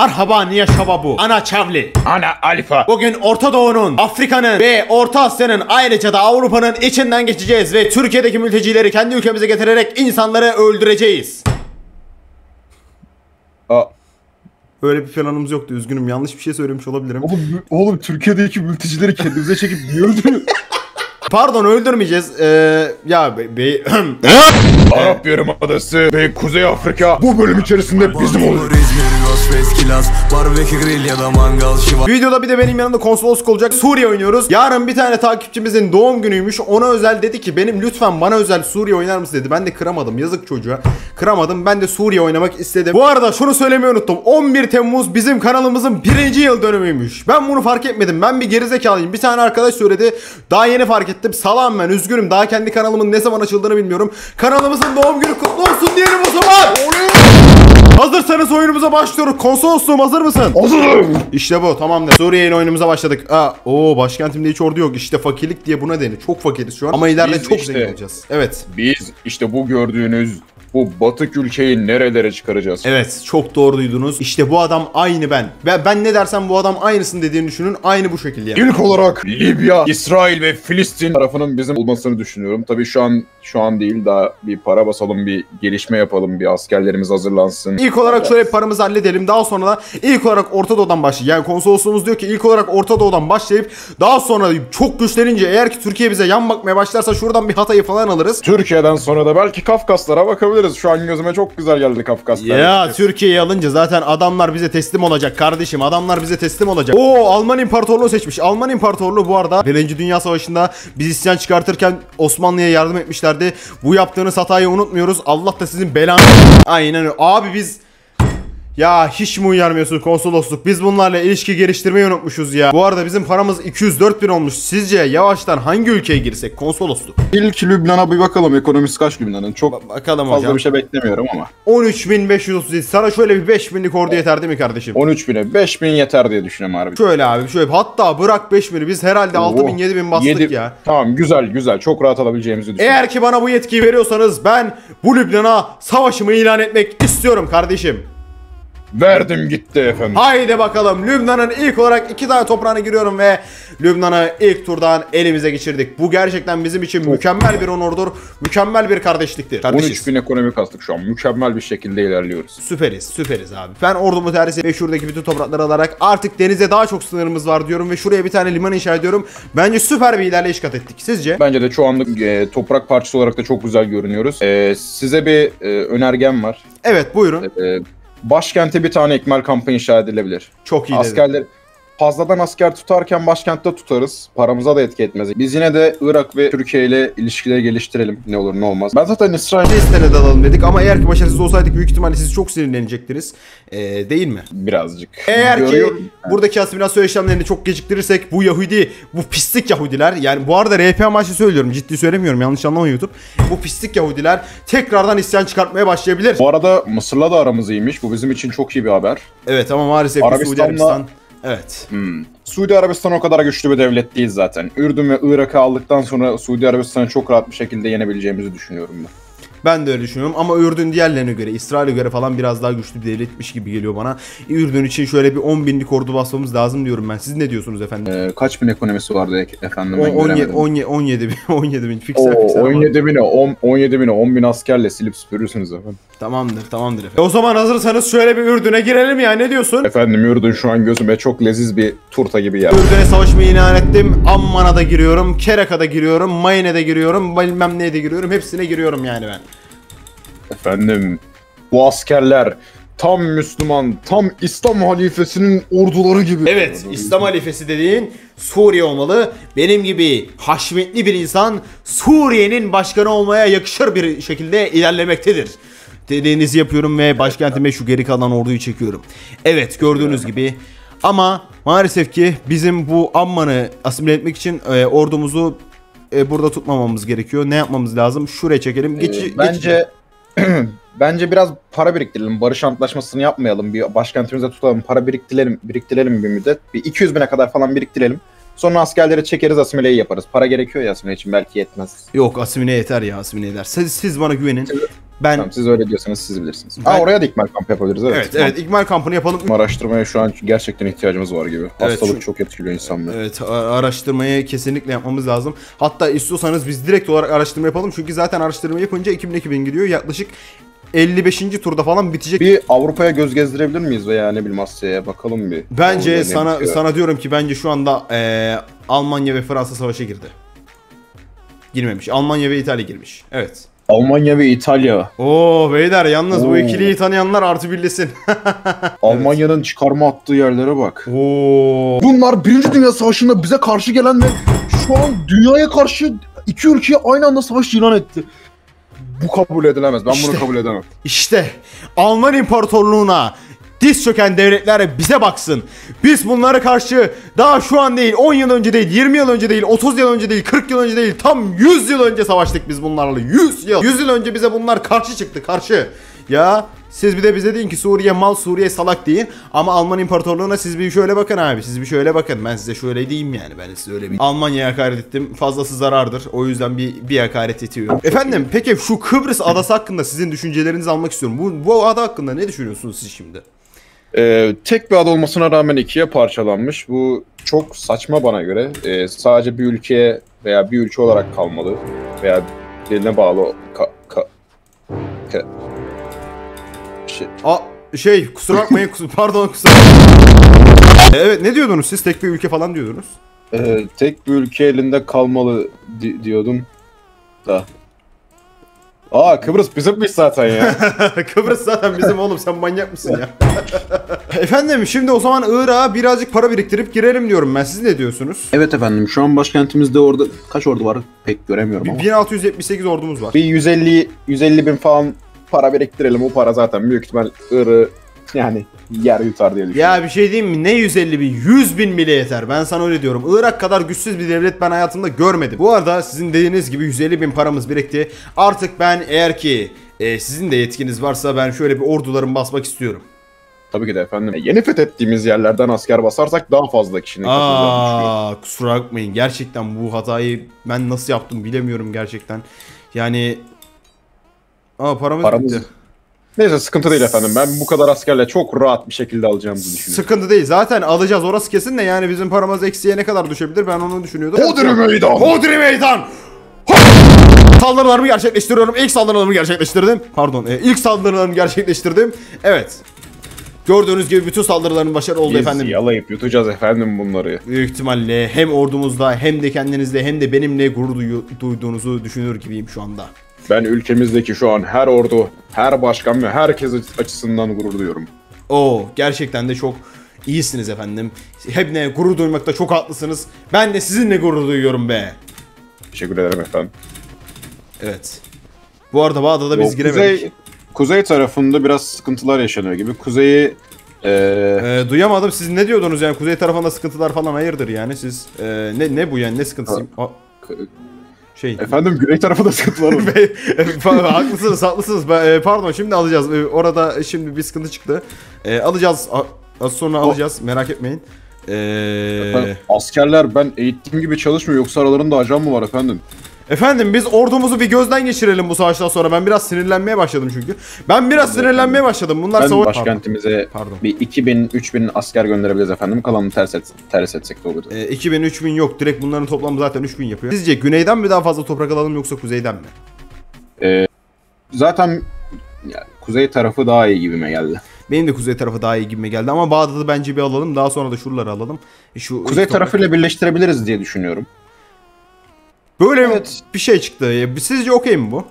Merhaba niye bu? Ana Çavli. Ana Alfa. Bugün Orta Doğu'nun, Afrika'nın ve Orta Asya'nın ayrıca da Avrupa'nın içinden geçeceğiz ve Türkiye'deki mültecileri kendi ülkemize getirerek insanları öldüreceğiz. Aa, Böyle bir planımız yoktu üzgünüm yanlış bir şey söylemiş olabilirim. oğlum, oğlum Türkiye'deki mültecileri kendimize çekip niye öldürüyor? Pardon öldürmeyeceğiz. Ee, ya be, be- Arap Yarımadası ve Kuzey Afrika bu bölüm içerisinde bizim olur. İzmir, Gosfes, Kilas, barbekü grill ya da mangal şiva Videoda bir de benim yanımda konsolosluk olacak. Suriye oynuyoruz. Yarın bir tane takipçimizin doğum günüymüş. Ona özel dedi ki benim lütfen bana özel Suriye oynar mısın dedi. Ben de kıramadım. Yazık çocuğa. Kıramadım. Ben de Suriye oynamak istedim. Bu arada şunu söylemeyi unuttum. 11 Temmuz bizim kanalımızın birinci yıl dönümüymüş. Ben bunu fark etmedim. Ben bir gerizekalıyım. Bir tane arkadaş söyledi. Daha yeni fark ettim. Salam ben. Üzgünüm. Daha kendi kanalımın ne zaman açıldığını bilmiyorum. Kanalımızın doğum günü kutlu olsun diyelim o zaman. Hazırsanız oyunumuza başlıyoruz. Konsolosluğum hazır mısın? Hazırım. İşte bu tamamdır. Suriye ile oyunumuza başladık. Aa, oo başkentimde hiç ordu yok. İşte fakirlik diye buna denir. Çok fakiriz şu an. Ama ileride Biz çok işte- zengin olacağız. Evet. Biz işte bu gördüğünüz bu batık ülkeyi nerelere çıkaracağız? Evet çok doğru duydunuz. İşte bu adam aynı ben. Ve ben ne dersem bu adam aynısını dediğini düşünün. Aynı bu şekilde yani. İlk olarak Libya, İsrail ve Filistin tarafının bizim olmasını düşünüyorum. Tabii şu an şu an değil daha bir para basalım, bir gelişme yapalım, bir askerlerimiz hazırlansın. İlk olarak şöyle bir paramızı halledelim. Daha sonra da ilk olarak Orta Doğu'dan başlayalım. Yani konsolosluğumuz diyor ki ilk olarak Orta Doğu'dan başlayıp daha sonra çok güçlenince eğer ki Türkiye bize yan bakmaya başlarsa şuradan bir Hatay'ı falan alırız. Türkiye'den sonra da belki Kafkaslara bakabiliriz. Şu an gözüme çok güzel geldi Kafkaslar. Ya Türkiye'yi alınca zaten adamlar bize teslim olacak kardeşim. Adamlar bize teslim olacak. Oo Alman İmparatorluğu seçmiş. Alman İmparatorluğu bu arada 1. Dünya Savaşı'nda biz isyan çıkartırken Osmanlı'ya yardım etmişlerdi. Bu yaptığınız hatayı unutmuyoruz. Allah da sizin belanı. Aynen öyle. Abi biz ya hiç mi uyarmıyorsun konsolosluk? Biz bunlarla ilişki geliştirmeyi unutmuşuz ya. Bu arada bizim paramız 204 bin olmuş. Sizce yavaştan hangi ülkeye girsek konsolosluk? İlk Lübnan'a bir bakalım. Ekonomisi kaç Lübnan'ın? Çok Bakalım fazla hocam. bir şey beklemiyorum ama. 13.537. Sana şöyle bir 5000'lik ordu yeter değil mi kardeşim? 13 bine 5 bin yeter diye düşünüyorum harbi. Şöyle abi şöyle hatta bırak 5000'i biz herhalde 6000 7000 bastık Yedi- ya. Tamam güzel güzel. Çok rahat alabileceğimizi düşünüyorum. Eğer ki bana bu yetkiyi veriyorsanız ben bu Lübnan'a savaşımı ilan etmek istiyorum kardeşim. Verdim gitti efendim. Haydi bakalım Lübnan'ın ilk olarak iki tane toprağına giriyorum ve Lübnan'ı ilk turdan elimize geçirdik. Bu gerçekten bizim için mükemmel bir onurdur. Mükemmel bir kardeşliktir. 13 bin ekonomi kastık şu an. Mükemmel bir şekilde ilerliyoruz. Süperiz, süperiz abi. Ben ordumu tersi ve şuradaki bütün toprakları alarak artık denize daha çok sınırımız var diyorum ve şuraya bir tane liman inşa ediyorum. Bence süper bir ilerleyiş kat ettik. Sizce? Bence de şu anda e, toprak parçası olarak da çok güzel görünüyoruz. E, size bir e, önergem var. Evet buyurun. E, başkente bir tane ekmel kampı inşa edilebilir. Çok iyi dedin. Fazladan asker tutarken başkentte tutarız. Paramıza da etki etmez. Biz yine de Irak ve Türkiye ile ilişkileri geliştirelim. Ne olur ne olmaz. Ben zaten İsrail Listene dalalım dedik ama eğer ki başarısız olsaydık büyük ihtimalle siz çok sinirlenecektiniz. Ee, değil mi? birazcık Eğer ki görüyorum. buradaki asimilasyon işlemlerini çok geciktirirsek bu Yahudi, bu pislik Yahudiler yani bu arada RP amaçlı söylüyorum ciddi söylemiyorum yanlış anlamayın YouTube. Bu pislik Yahudiler tekrardan isyan çıkartmaya başlayabilir. Bu arada Mısır'la da aramız iyiymiş. Bu bizim için çok iyi bir haber. Evet ama maalesef ki Suudi Arabistan'la- Arabistan Evet. Hmm. Suudi Arabistan o kadar güçlü bir devlet değil zaten. Ürdün ve Irak'ı aldıktan sonra Suudi Arabistan'ı çok rahat bir şekilde yenebileceğimizi düşünüyorum ben. Ben de öyle düşünüyorum ama Ürdün diğerlerine göre, İsrail'e göre falan biraz daha güçlü bir devletmiş gibi geliyor bana. Ürdün için şöyle bir 10 binlik ordu basmamız lazım diyorum ben. Siz ne diyorsunuz efendim? Ee, kaç bin ekonomisi vardı efendim ben 17, göremedim. 17, 17 bin, 17 bin. Fixer, Oo, fixer ama- 17 bine, 10, 17 bine, 10 bin askerle silip süpürürsünüz efendim. Tamamdır, tamamdır efendim. E o zaman hazırsanız şöyle bir Ürdün'e girelim ya. Ne diyorsun? Efendim Ürdün şu an gözüme çok leziz bir turta gibi yer. Ürdün'e savaşımı ilan ettim. Amman'a da giriyorum, Kerak'a da giriyorum, Mayne de giriyorum, bilmem neye de giriyorum. Hepsine giriyorum yani ben. Efendim bu askerler tam Müslüman, tam İslam halifesinin orduları gibi. Evet, İslam halifesi dediğin Suriye olmalı. Benim gibi haşmetli bir insan Suriye'nin başkanı olmaya yakışır bir şekilde ilerlemektedir. Dediğinizi yapıyorum ve başkentime şu geri kalan orduyu çekiyorum. Evet, gördüğünüz gibi. Ama maalesef ki bizim bu Amman'ı asimile etmek için e, ordumuzu e, burada tutmamamız gerekiyor. Ne yapmamız lazım? Şuraya çekelim. Ee, Geçi, bence bence biraz para biriktirelim. Barış antlaşmasını yapmayalım. Bir başkentimize tutalım. Para biriktirelim, biriktirelim bir müddet. Bir 200 bine kadar falan biriktirelim. Sonra askerleri çekeriz asimileyi yaparız. Para gerekiyor ya asimile için belki yetmez. Yok asimile yeter ya asimile eder. Siz, siz bana güvenin. Ben Tamam, siz öyle diyorsanız siz bilirsiniz. Ben- Aa, oraya da ikmal kamp yapabiliriz evet. evet evet ikmal kampını yapalım. Araştırmaya şu an gerçekten ihtiyacımız var gibi. Evet, Hastalık şu- çok etkiliyor insanları. Evet araştırmayı kesinlikle yapmamız lazım. Hatta istiyorsanız biz direkt olarak araştırma yapalım. Çünkü zaten araştırma yapınca 2000-2000 gidiyor. Yaklaşık 55. turda falan bitecek. Bir Avrupa'ya göz gezdirebilir miyiz veya ne bileyim Asya'ya bakalım bir. Bence Orada sana bitiyor? sana diyorum ki bence şu anda eee, Almanya ve Fransa savaşa girdi. Girmemiş. Almanya ve İtalya girmiş. Evet. Almanya ve İtalya. Oo beyler yalnız bu Oo. ikiliyi tanıyanlar artı birlesin. Almanya'nın çıkarma attığı yerlere bak. Oo. Bunlar Birinci Dünya Savaşı'nda bize karşı gelen ve şu an dünyaya karşı iki ülkeye aynı anda savaş ilan etti. Bu kabul edilemez. Ben İşte. bunu kabul edemem. İşte Alman İmparatorluğu'na diz çöken devletler bize baksın. Biz bunlara karşı daha şu an değil, 10 yıl önce değil, 20 yıl önce değil, 30 yıl önce değil, 40 yıl önce değil, tam 100 yıl önce savaştık biz bunlarla. 100 yıl. 100 yıl önce bize bunlar karşı çıktı, karşı. Ya siz bir de bize deyin ki Suriye mal, Suriye salak deyin. Ama Alman İmparatorluğu'na siz bir şöyle bakın abi. Siz bir şöyle bakın. Ben size şöyle diyeyim yani. Ben size öyle bir... Almanya'ya hakaret ettim. Fazlası zarardır. O yüzden bir, bir hakaret etiyor. Efendim peki şu Kıbrıs adası hakkında sizin düşüncelerinizi almak istiyorum. Bu, bu ada hakkında ne düşünüyorsunuz siz şimdi? Ee, tek bir ada olmasına rağmen ikiye parçalanmış. Bu çok saçma bana göre. Ee, sadece bir ülkeye veya bir ülke olarak kalmalı. Veya diline bağlı ka, ka, ka- şey, Aa şey kusura bakmayın kus- pardon kusura Evet ne diyordunuz siz tek bir ülke falan diyordunuz. Ee, tek bir ülke elinde kalmalı di- diyordum da. Aa Kıbrıs bizimmiş zaten ya. Kıbrıs zaten bizim oğlum sen manyak mısın ya? Efendim şimdi o zaman Irak'a birazcık para biriktirip girelim diyorum ben. Siz ne diyorsunuz? evet efendim şu an başkentimizde orada kaç ordu var pek göremiyorum ama. 1678 ordumuz var. Bir 150 150 bin falan para biriktirelim. O para zaten büyük ihtimal Irak'ı yani yer yutar diye düşünüyorum. Ya bir şey diyeyim mi? Ne 150 bin? 100 bin bile yeter. Ben sana öyle diyorum. Irak kadar güçsüz bir devlet ben hayatımda görmedim. Bu arada sizin dediğiniz gibi 150 bin paramız birikti. Artık ben eğer ki e, sizin de yetkiniz varsa ben şöyle bir ordularımı basmak istiyorum. Tabii ki de efendim. Yeni fethettiğimiz yerlerden asker basarsak daha fazla kişinin. Aa kusura bakmayın. Gerçekten bu hatayı ben nasıl yaptım bilemiyorum gerçekten. Yani Aa paramız, Paramız- bitti. Neyse sıkıntı değil efendim. Ben bu kadar askerle çok rahat bir şekilde alacağımızı düşünüyorum. Sıkıntı değil. Zaten alacağız. Orası kesin de yani bizim paramız eksiye ne kadar düşebilir ben onu düşünüyordum. Hodri meydan! Hodri meydan! Saldırılarımı gerçekleştiriyorum. İlk saldırılarımı gerçekleştirdim. Pardon. e, ilk saldırılarımı gerçekleştirdim. Evet. Gördüğünüz gibi bütün saldırıların başarılı oldu Biz efendim. yalayıp yutacağız efendim bunları. Büyük ihtimalle hem ordumuzda hem de kendinizle hem de benimle gurur duyu- duyduğunuzu düşünür gibiyim şu anda. Ben ülkemizdeki şu an her ordu, her başkan ve herkes açısından gurur duyuyorum. Oo gerçekten de çok iyisiniz efendim. Hem de gurur duymakta çok haklısınız. Ben de sizinle gurur duyuyorum be. Teşekkür ederim efendim. Evet. Bu arada Bağdat'a biz giremedik. Kuzey, kuzey tarafında biraz sıkıntılar yaşanıyor gibi. Kuzeyi e, Ee, duyamadım. Siz ne diyordunuz yani kuzey tarafında sıkıntılar falan hayırdır yani siz e, ne ne bu yani ne sıkıntısı? Şey. efendim güney tarafında sıkıntılar var. Pa- haklısınız haklısınız. Ben, e, pardon şimdi alacağız. E, orada şimdi bir sıkıntı çıktı. E, alacağız. A- Az sonra alacağız. Merak etmeyin. E, Efendim, askerler ben eğittiğim gibi çalışmıyor yoksa aralarında ajan mı var efendim? Efendim biz ordumuzu bir gözden geçirelim bu savaştan sonra. Ben biraz sinirlenmeye başladım çünkü. Ben biraz sinirlenmeye başladım. Bunlar savaş... başkentimize Pardon. bir 2000-3000 asker gönderebiliriz efendim. Kalanını ters, et, ters etsek de olur. E, 2000 3000 yok. Direkt bunların toplamı zaten 3000 yapıyor. Sizce güneyden mi daha fazla toprak alalım yoksa kuzeyden mi? Zaten yani, kuzey tarafı daha iyi gibime geldi. Benim de kuzey tarafı daha iyi gibime geldi ama Bağdat'ı bence bir alalım. Daha sonra da şuraları alalım. E, Şu Kuzey tarafıyla birleştirebiliriz diye düşünüyorum. Böyle Evet. bir şey çıktı. Sizce okey mi bu?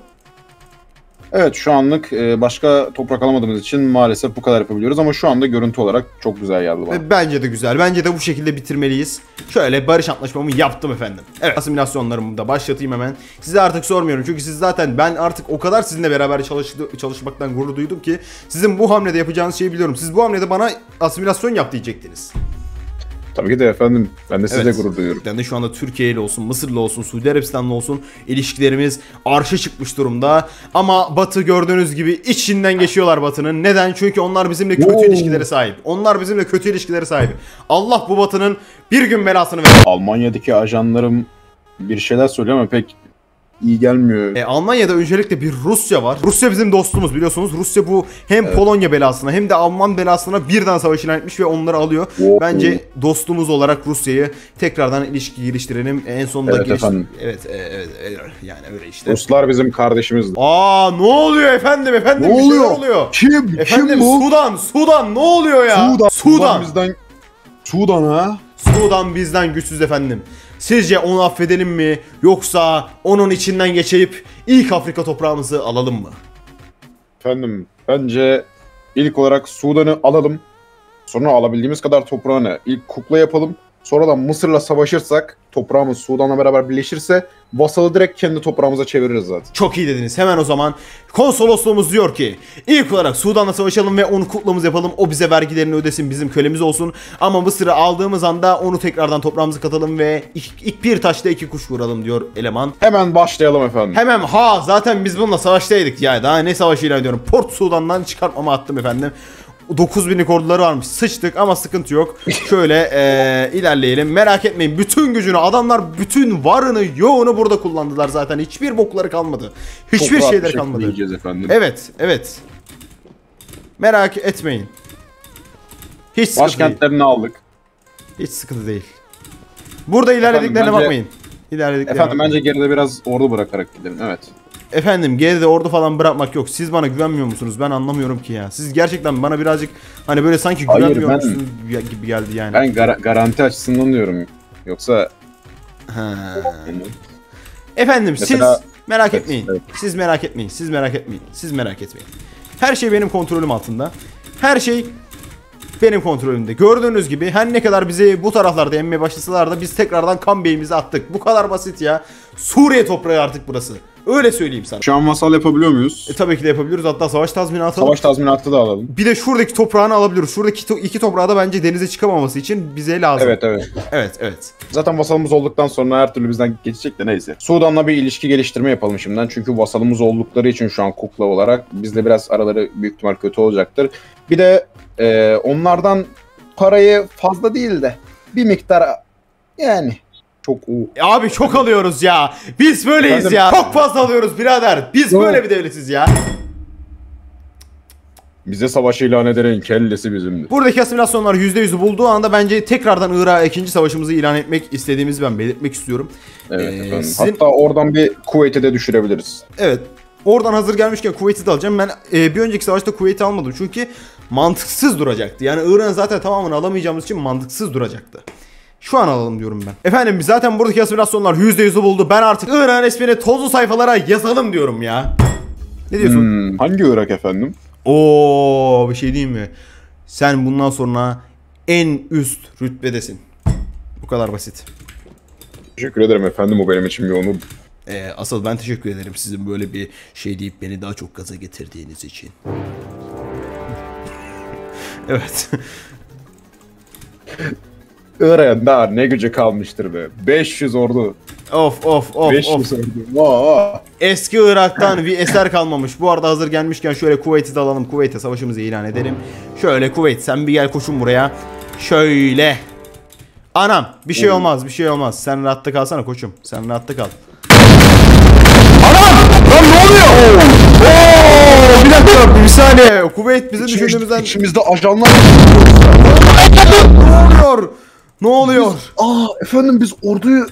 Evet şu anlık e, başka toprak alamadığımız için maalesef bu kadar yapabiliyoruz ama şu anda görüntü olarak çok güzel geldi bana. E, Bence de güzel. Bence de bu şekilde bitirmeliyiz. Şöyle barış antlaşmamı yaptım efendim. Evet. Asimilasyonlarımı da başlatayım hemen. Size artık sormuyorum çünkü siz zaten ben artık o kadar sizinle beraber çalıştı, çalışmaktan gurur duydum ki sizin bu hamlede yapacağınız şeyi biliyorum. Siz bu hamlede bana asimilasyon yap diyecektiniz. Tabii ki de efendim ben de size Evet. gurur duyuyorum. Yani de şu anda Türkiye ile olsun, Mısır'la olsun, Suudi Arabistan'la olsun ilişkilerimiz arşa çıkmış durumda. Ama Batı gördüğünüz gibi içinden geçiyorlar Batı'nın. Neden? Çünkü onlar bizimle kötü Oo. ilişkilere sahip. Onlar bizimle kötü ilişkilere sahip. Allah bu Batı'nın bir gün belasını versin. Almanya'daki ajanlarım bir şeyler söylüyor ama pek iyi gelmiyor. E, Almanya'da öncelikle bir Rusya var. Rusya bizim dostumuz biliyorsunuz. Rusya bu hem Polonya belasına hem de Alman belasına birden savaş ilan etmiş ve onları alıyor. Oo. Bence dostumuz olarak Rusya'yı tekrardan ilişki geliştirelim. En sonunda Evet geliş- efendim. Evet, evet, evet, yani öyle işte. Ruslar bizim kardeşimizdir. Aa ne oluyor efendim efendim Ne bir şeyler oluyor? oluyor. Kim? Efendim Sudan Sudan ne oluyor ya? Sudan. Sudan. bizden. Sudan ha? Sudan bizden güçsüz efendim. Sizce onu affedelim mi yoksa onun içinden geçip ilk Afrika toprağımızı alalım mı? Efendim bence ilk olarak Sudan'ı alalım. Sonra alabildiğimiz kadar toprağını ilk kukla yapalım. Sonra da Mısır'la savaşırsak toprağımız Sudan'la beraber birleşirse vasalı direkt kendi toprağımıza çeviririz zaten. Çok iyi dediniz. Hemen o zaman konsolosluğumuz diyor ki ilk olarak Sudan'la savaşalım ve onu kutlamız yapalım. O bize vergilerini ödesin bizim kölemiz olsun. Ama Mısır'ı aldığımız anda onu tekrardan toprağımıza katalım ve ilk, ilk bir taşta iki kuş vuralım diyor eleman. Hemen başlayalım efendim. Hemen ha zaten biz bununla savaştaydık ya daha ne savaşı ilan ediyorum. Port Sudan'dan çıkartmama attım efendim. 9000'lik orduları varmış. Sıçtık ama sıkıntı yok. Şöyle eee, ilerleyelim. Merak etmeyin. Bütün gücünü adamlar bütün varını yoğunu burada kullandılar zaten. Hiçbir bokları kalmadı. Hiçbir Çok şeyler kalmadı. efendim. Evet, evet. Merak etmeyin. Hiç sıkıntı değil. Başkentlerini aldık. Hiç sıkıntı değil. Burada ilerlediklerine bence- bakmayın. İlerlediklerine Efendim bakmayın. bence geride biraz ordu bırakarak gidelim. Evet. Efendim geride ordu falan bırakmak yok. Siz bana güvenmiyor musunuz? Ben anlamıyorum ki ya. Siz gerçekten bana birazcık hani böyle sanki Hayır, ben- gibi geldi yani. Ben gara- garanti açısından diyorum. Yoksa Ha. Efendim Mesela- siz merak Evet, etmeyin. evet. Siz merak etmeyin. Siz merak etmeyin. Siz merak etmeyin. Her şey benim kontrolüm altında. Her şey benim kontrolümde. Gördüğünüz gibi her ne kadar bizi bu taraflarda emmeye başlasalar da biz tekrardan kan beyimizi attık. Bu kadar basit ya. Suriye toprağı artık burası. Öyle söyleyeyim sana. şu an vasal yapabiliyor muyuz? E, tabii ki de yapabiliyoruz. Hatta savaş tazminatı alıp Savaş tazminatı da alalım. Bir de şuradaki toprağını alabiliyoruz. Şuradaki to- iki toprağı da bence denize çıkamaması için bize lazım. Evet evet. Evet, evet. Zaten vasalımız olduktan sonra her türlü bizden geçecek de neyse. Sudan'la bir ilişki geliştirme yapalım şimdiden. Çünkü vasalımız oldukları için şu an kukla olarak bizle biraz araları büyük ihtimal kötü olacaktır. Bir de e, onlardan parayı fazla değil de bir miktar yani çok o. E Abi çok alıyoruz ya. Biz böyleyiz Efendim? ya. Çok fazla alıyoruz birader. Biz Yok. böyle bir devletiz ya. Bize savaş ilan edenin kellesi bizimdir. Buradaki asimilasyonlar %100'ü bulduğu anda bence tekrardan Irak'a ikinci savaşımızı ilan etmek istediğimizi ben belirtmek istiyorum. Evet Ee, efendim. sizin- Hatta oradan bir Kuveyt'e de düşürebiliriz. Evet. Oradan hazır gelmişken Kuveyt'i de alacağım. Ben e, bir önceki savaşta Kuveyt'i almadım. Çünkü mantıksız duracaktı. Yani Irak'ın zaten tamamını alamayacağımız için mantıksız duracaktı. Şu an alalım diyorum ben. Efendim zaten buradaki asimilasyonlar %100'ü buldu. Ben artık Irak'ın ismini tozlu sayfalara yazalım diyorum ya. Ne diyorsun? Hmm, hangi Irak efendim? Oo bir şey diyeyim mi? Sen bundan sonra en üst rütbedesin. Bu kadar basit. Teşekkür ederim efendim. O benim için bir onur. Ee, asıl ben teşekkür ederim sizin böyle bir şey deyip beni daha çok gaza getirdiğiniz için. evet. Irak'ın daha ne gücü kalmıştır be. 500 ordu. of of of 500 of. ordu. Vaa. Eski Irak'tan bir eser kalmamış. Bu arada hazır gelmişken şöyle Kuveyt'i de alalım. Kuveyt'e savaşımızı ilan edelim. Şöyle Kuveyt sen bir gel koşun buraya. Şöyle. Anam bir şey olmaz bir şey olmaz. Sen rahatta kalsana koçum. Sen rahatta kal. Lan ne oluyor? Oo, bir dakika bir saniye. Kuveyt bizim düşündüğümüzden İçimizde ajanlar. ne oluyor? Ne oluyor? Aa efendim biz orduyu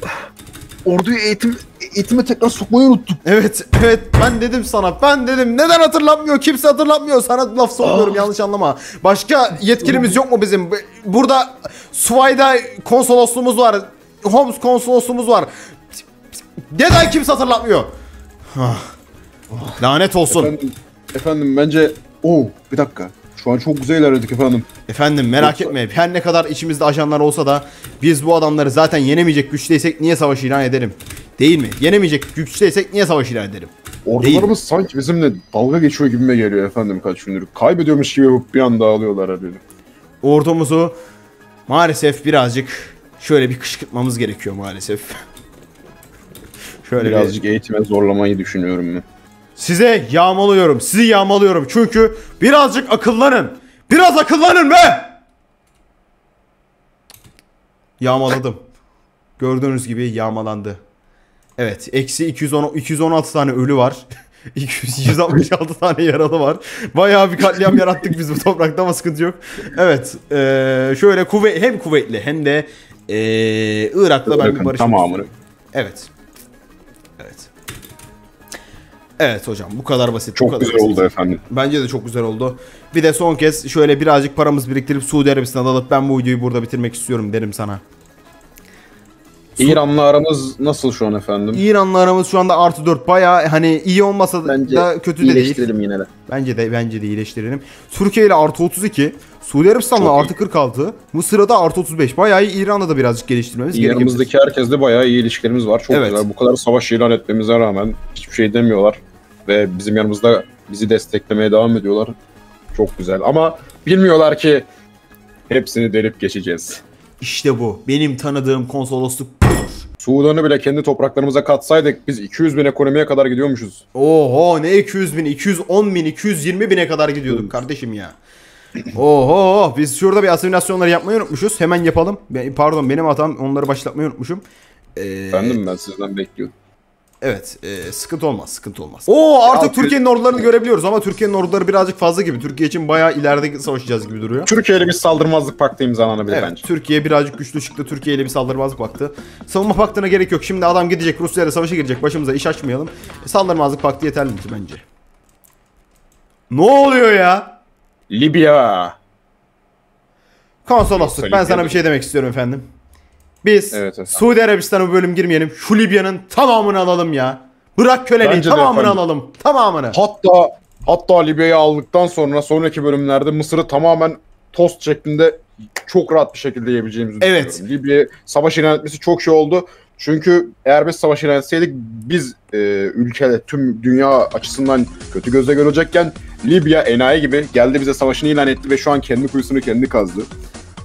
orduyu eğitim eğitime tekrar sokmayı unuttuk. Evet, evet ben dedim sana. Ben dedim. Neden hatırlatmıyor? Kimse hatırlatmıyor. Sana laf sokuyorum yanlış anlama. Başka yetkilimiz yok mu bizim? Burada Suvay'da konsolosluğumuz var. Homs konsolosluğumuz var. Neden kimse hatırlatmıyor? Ah. Lanet olsun. Efendim, Efendim, efendim bence Oo bir dakika. Şu an çok güzel ilerledik efendim. merak Yoksa- etme. Her ne kadar içimizde ajanlar olsa da biz bu adamları zaten yenemeyecek güçteysek niye savaş ilan edelim? Değil mi? Yenemeyecek güçteysek niye savaş ilan edelim? Ordularımız sanki bizimle dalga geçiyor gibime geliyor efendim kaç gündür. Kaybediyormuş gibi bir anda ağlıyorlar her biri. ordumuzu maalesef birazcık şöyle bir kışkırtmamız gerekiyor maalesef. şöyle Birazcık bir, eğitime zorlamayı düşünüyorum ben. Size yağmalıyorum. Sizi yağmalıyorum. Çünkü birazcık akıllanın. Biraz akıllanın be! Yağmaladım. Gördüğünüz gibi yağmalandı. Evet. Eksi 210, 216 tane ölü var. 200, 166 tane yaralı var. Bayağı bir katliam yarattık biz bu toprakta ama sıkıntı yok. Evet. eee, şöyle kuvvet hem kuvvetli hem de eee, Irak'la ben bir barışmak tamamını. Evet. Evet. Evet hocam bu kadar basit. bu Çok kadar güzel basit. oldu efendim. Bence de çok güzel oldu. Bir de son kez şöyle birazcık paramız biriktirip Suudi Arabistan'a alıp ben bu videoyu burada bitirmek istiyorum derim sana. İran'la aramız nasıl şu an efendim? İran'la aramız şu anda artı 4 bayağı hani iyi olmasa Bence da kötü de değil. iyileştirelim yine de. Bence de bence de iyileştirelim. Türkiye ile artı 32, Suudi Arabistan'la artı 46, Mısır'da da artı 35. Bayağı iyi İran'da da birazcık geliştirmemiz gerekebilir. Yanımızdaki herkesle bayağı iyi ilişkilerimiz var. Çok Evet. güzel. Bu kadar savaş ilan etmemize rağmen hiçbir şey demiyorlar. Ve bizim yanımızda bizi desteklemeye devam ediyorlar. Çok güzel. Ama bilmiyorlar ki hepsini delip geçeceğiz. İşte bu. Benim tanıdığım konsolosluk. Sudan'ı bile kendi topraklarımıza katsaydık biz 200 bin ekonomiye kadar gidiyormuşuz. Oho ne 200 bin, 210 bin, 220 bine kadar gidiyorduk kardeşim ya. Oho biz şurada bir asimilasyonları yapmayı unutmuşuz. Hemen yapalım. Ben- Pardon benim hatam onları başlatmayı unutmuşum. Ee, Efendim ben sizden bekliyorum. Evet, e, sıkıntı olmaz, sıkıntı olmaz. Oo artık Türkiye'nin ordularını görebiliyoruz ama Türkiye'nin orduları birazcık fazla gibi. Türkiye için bayağı ileride savaşacağız gibi duruyor. Türkiye ile bir saldırmazlık paktı imzalanabilir Evet, bence. Türkiye birazcık güçlü çıktı. Türkiye ile bir saldırmazlık paktı. Savunma paktına gerek yok. Şimdi adam gidecek Rusya ile savaşa girecek. Başımıza iş açmayalım. E, saldırmazlık paktı yeterli bence. Ne oluyor ya? Libya. Konsolosluk. Ben sana bir şey demek istiyorum efendim. Biz Evet. Suudi Arabistan'a bu bölüm girmeyelim. Şu Libya'nın tamamını alalım ya. Bırak köleliği tamamını efendim. alalım. Tamamını. Hatta hatta Libya'yı aldıktan sonra sonraki bölümlerde Mısır'ı tamamen tost şeklinde çok rahat bir şekilde yiyebileceğimizi Evet. düşünüyorum. Libya savaş ilan etmesi çok şey oldu. Çünkü eğer biz savaş ilan etseydik biz e, ülkede tüm dünya açısından kötü gözle görülecekken Libya enayi gibi geldi bize savaşını ilan etti ve şu an kendi kuyusunu kendi kazdı.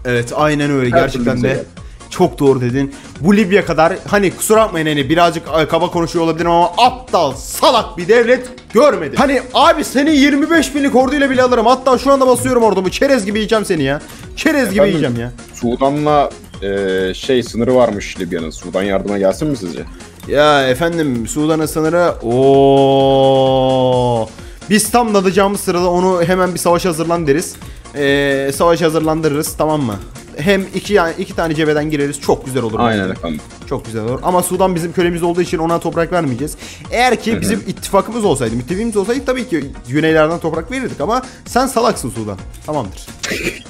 Evet aynen öyle Her gerçekten de. güzel. Çok doğru dedin. Bu Libya kadar hani kusura bakmayın hani birazcık e, kaba konuşuyor olabilirim ama aptal salak bir devlet görmedim. Hani abi seni 25 binlik orduyla bile alırım. Hatta şu anda basıyorum ordumu. Çerez gibi yiyeceğim seni ya. Çerez gibi Efendim? yiyeceğim ya. Sudan'la e, şey sınırı varmış Libya'nın. Sudan yardıma gelsin mi sizce? Ya efendim Sudan'ın sınırı o biz tam dalacağımız sırada onu hemen bir savaş hazırlan deriz. Ee, savaş hazırlandırırız tamam mı? Hem iki yani iki tane cebeden gireriz çok güzel olur. Aynen efendim. Çok güzel olur. Ama Sudan bizim kölemiz olduğu için ona toprak vermeyeceğiz. Eğer ki bizim ittifakımız olsaydı, müttefiğimiz olsaydı tabii ki güneylerden toprak verirdik ama sen salaksın Sudan. Tamamdır.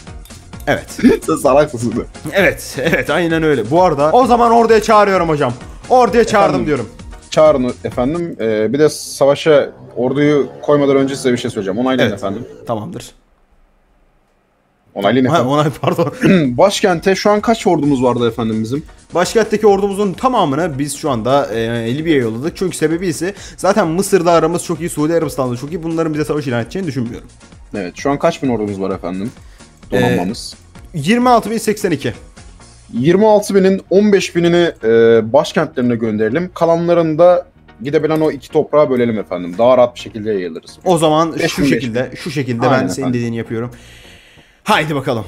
Evet. Sen salaksın. Evet, evet aynen öyle. Bu arada o zaman orduya çağırıyorum hocam. Orduya çağırdım Efendim? diyorum. Çağırın efendim. Ee, bir de savaşa orduyu koymadan önce size bir şey söyleyeceğim. Onaylayın Evet. efendim. Tamamdır. Onaylayın Ha, efendim. onay pardon. Başkente şu an kaç ordumuz vardı efendim bizim? Başkentteki ordumuzun tamamını biz şu anda e, Libya'ya yolladık. Çünkü sebebi ise zaten Mısır'da aramız çok iyi, Suudi Arabistan'da çok iyi. Bunların bize savaş ilan edeceğini düşünmüyorum. Evet şu an kaç bin ordumuz var efendim? Donanmamız. 26.082. 26 binin 15 binini e, başkentlerine gönderelim. Kalanlarını da gidebilen o iki toprağa bölelim efendim. Daha rahat bir şekilde yayılırız. O zaman şu bin, beş şekilde, şu şekilde ben senin efendim. dediğini yapıyorum. Haydi bakalım.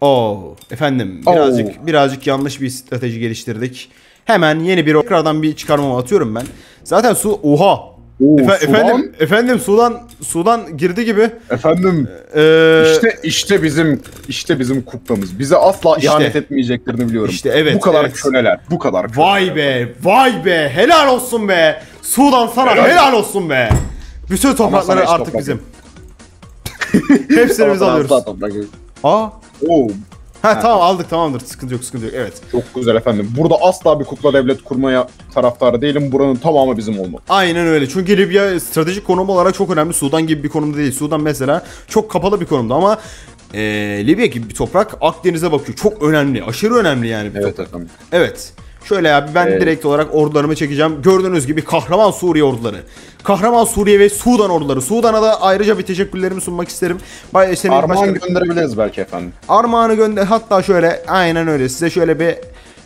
Oo, efendim Oo. birazcık birazcık yanlış bir strateji geliştirdik. Hemen yeni bir tekrardan bir çıkarmama atıyorum ben. Zaten su oha. Oo, Efe- Sudan. efendim efendim Sudan Sudan girdi gibi. Efendim Ee, işte işte bizim işte bizim kuklamız. Bize asla İşte. ihanet etmeyeceklerini biliyorum. İşte evet, Bu kadar evet. köleler, bu kadar köleler. Vay be, vay be, helal olsun be. Sudan sana helal, Helal. olsun be. Bütün toprakları artık toprak bizim. Hepsini biz alıyoruz. Aa. Oo, Ha tamam aldık tamamdır. Sıkıntı yok, sıkıntı yok. Evet. çok güzel efendim. Burada asla bir kukla devlet kurmaya taraftarı değilim. Buranın tamamı bizim olmalı. Aynen öyle. Çünkü Libya stratejik konum olarak çok önemli. Sudan gibi bir konumda değil. Sudan mesela çok kapalı bir konumda ama e, Libya gibi bir toprak Akdeniz'e bakıyor. Çok önemli. Aşırı önemli yani. bir Evet toprak. efendim. Evet. Şöyle abi ben Evet. direkt olarak ordularımı çekeceğim. Gördüğünüz gibi kahraman Suriye orduları. Kahraman Suriye ve Sudan orduları. Sudan'a da ayrıca bir teşekkürlerimi sunmak isterim. Bay, senin Armağan başka- gönderebiliriz belki efendim. Armağanı gönder. Hatta şöyle aynen öyle. Size şöyle bir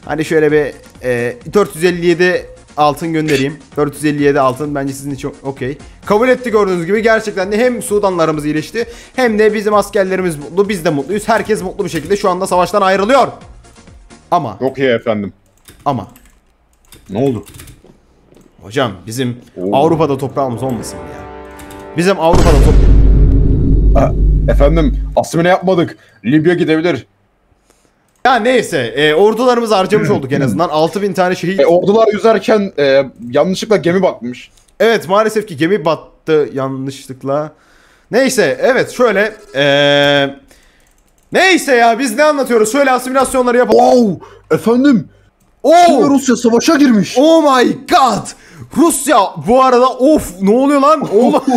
hani şöyle bir e, 457 altın göndereyim. 457 altın bence sizin için okey. Kabul etti gördüğünüz gibi gerçekten de hem Sudanlarımız iyileşti hem de bizim askerlerimiz mutlu. Biz de mutluyuz. Herkes mutlu bir şekilde şu anda savaştan ayrılıyor. Ama Çok iyi efendim. Ama Ne oldu? Hocam bizim Oo. Avrupa'da toprağımız olmasın ya? Bizim Avrupa'da top... Efendim Asimene yapmadık. Libya gidebilir. Ya neyse e, ordularımızı harcamış olduk en azından. 6000 tane şehit. E, ordular yüzerken e, yanlışlıkla gemi batmış. Evet maalesef ki gemi battı yanlışlıkla. Neyse evet şöyle eee Neyse ya biz ne anlatıyoruz? Şöyle asimilasyonları yapalım. Wow! Efendim Çin ve Oh! Rusya savaşa girmiş. Oh my god! Rusya bu arada of ne oluyor lan? Oğlum.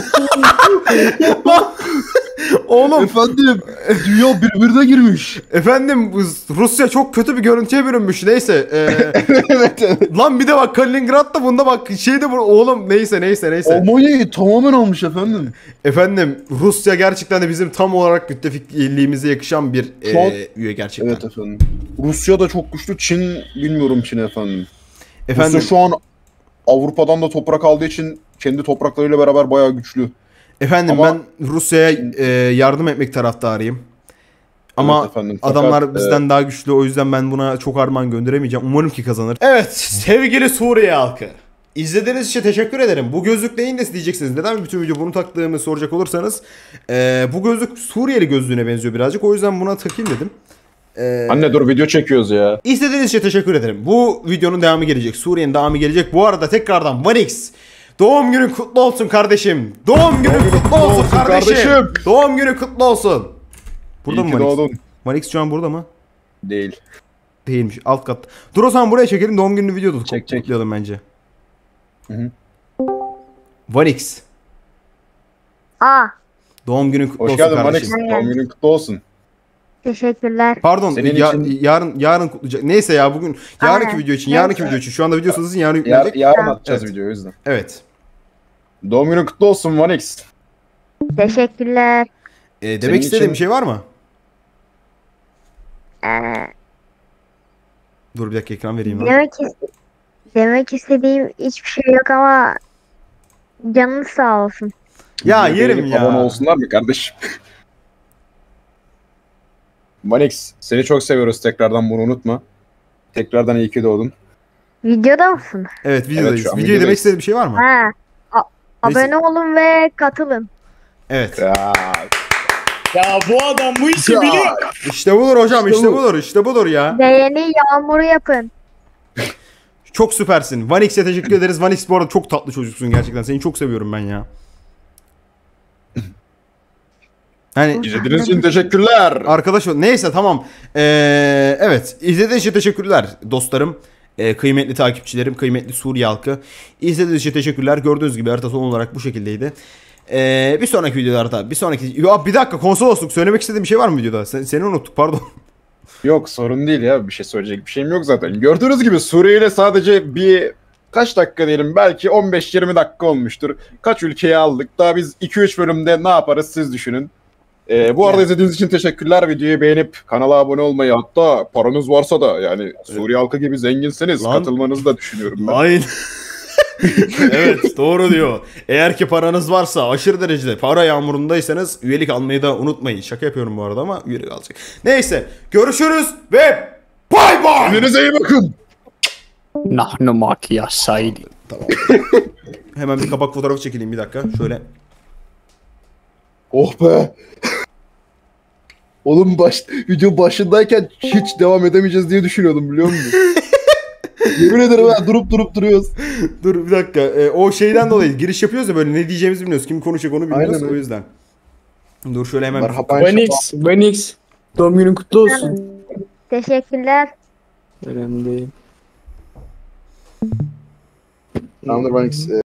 Oğlum Efendim dünya birbirine girmiş. efendim Rusya çok kötü bir görüntüye bürünmüş. Neyse. eee, evet evet. lan bir de bak Kaliningrad'da bunda bak şeyde bu oğlum neyse neyse neyse. Almanya'yı tamamen almış efendim. Efendim Rusya gerçekten de bizim tam olarak müttefikliğimize yakışan bir Şu eee, üye gerçekten. Evet efendim. Rusya da çok güçlü. Çin bilmiyorum Çin efendim. Efendim Rusya şu an Avrupa'dan da toprak aldığı için kendi topraklarıyla beraber bayağı güçlü. Efendim Ama- ben Rusya'ya eee, yardım etmek taraftarıyım. Ama Evet efendim, fakat, adamlar e, bizden daha güçlü o yüzden ben buna çok armağan gönderemeyeceğim. Umarım ki kazanır. Evet sevgili Suriye halkı. İzlediğiniz için teşekkür ederim. Bu gözlük neyin nesi diyeceksiniz. Neden bütün video bunu taktığımı soracak olursanız. eee, bu gözlük Suriyeli gözlüğüne benziyor birazcık. O yüzden buna takayım dedim. Eee, Anne dur video çekiyoruz ya. İzlediğiniz için teşekkür ederim. Bu videonun devamı gelecek. Suriye'nin devamı gelecek. Bu arada tekrardan Vanix. Doğum günün kutlu olsun kardeşim. Doğum günün kutlu olsun olsun kardeşim. kardeşim. Doğum günü kutlu olsun. Burada İyi mı ki Vanix? doğdun. Vanix şu an burada mı? Değil. Değilmiş. Alt kat. Dur o zaman buraya çekelim. Doğum gününü videoda Çek, çek. kutlayalım bence. Hı hı. Vanix. Aa, Doğum günün kutlu Hoş olsun geldin kardeşim. Manik. Doğum günün kutlu olsun. Teşekkürler. Pardon. Senin ya- için- yarın yarın kutlayacak. Neyse ya bugün yarınki Aynen. video için, yarınki Neyse. video için. Şu anda video sızın yarın Yar, yüklenecek. yarın atacağız Evet. videoyu o yüzden. Evet. Doğum günün kutlu olsun Vanix. Teşekkürler. Ee, demek Senin istediğim için- bir şey var mı? Ee, Dur bir dakika ekran vereyim. demek is- demek istediğim hiçbir şey yok ama canınız sağ olsun. Ya yerim ya. Abone olsunlar mı kardeşim? Manix seni çok seviyoruz tekrardan bunu unutma. Tekrardan iyi ki doğdun. Videoda mısın? Evet videodayız. an Videoya demek istediğim bir şey var mı? Ha. Neyse. abone olun ve katılın. Evet. Ya, Ya bu adam bu işi Ya. biliyor. İşte budur hocam İşte işte bu. budur işte budur ya. Beğeni yağmuru yapın. Çok süpersin. Vanix'e teşekkür ederiz. Vanix bu arada çok tatlı çocuksun gerçekten. Seni çok seviyorum ben ya. Hani izlediğiniz için teşekkürler. arkadaş neyse tamam. Ee, evet izlediğiniz için teşekkürler dostlarım. Ee, kıymetli takipçilerim, kıymetli Suriye halkı. İzlediğiniz için teşekkürler. Gördüğünüz gibi harita son olarak bu şekildeydi. Ee, bir sonraki videolarda, bir sonraki... Ya bir dakika konsolosluk söylemek istediğim bir şey var mı videoda? Sen, seni unuttuk pardon. Yok sorun değil ya bir şey söyleyecek bir şeyim yok zaten. Gördüğünüz gibi Suriye ile sadece bir kaç dakika diyelim belki 15-20 dakika olmuştur. Kaç ülkeyi aldık daha biz 2-3 bölümde ne yaparız siz düşünün. Ee, bu arada Yani. izlediğiniz için teşekkürler. Videoyu beğenip kanala abone olmayı hatta paranız varsa da yani Suriye halkı gibi zenginseniz Lan. katılmanızı da düşünüyorum ben. Aynen. evet doğru diyor. Eğer ki paranız varsa aşırı derecede para yağmurundaysanız üyelik almayı da unutmayın. Şaka yapıyorum bu arada ama üyelik alacak. Neyse görüşürüz ve bay bay. Kendinize iyi bakın. Nahnu makiya sayli. Hemen bir kapak fotoğrafı çekileyim bir dakika. Şöyle. Oh be. Oğlum baş, video başındayken hiç devam edemeyeceğiz diye düşünüyordum biliyor musun? Yemin ederim ha durup durup duruyoruz. Dur bir dakika. Ee, o şeyden dolayı giriş yapıyoruz ya böyle ne diyeceğimizi bilmiyoruz. Kim konuşacak onu bilmiyoruz Aynen o öyle. yüzden. Dur şöyle hemen. Merhaba. Vanix, Vanix. Doğum günün kutlu olsun. Teşekkürler. Önemli değil. Tamamdır Vanix.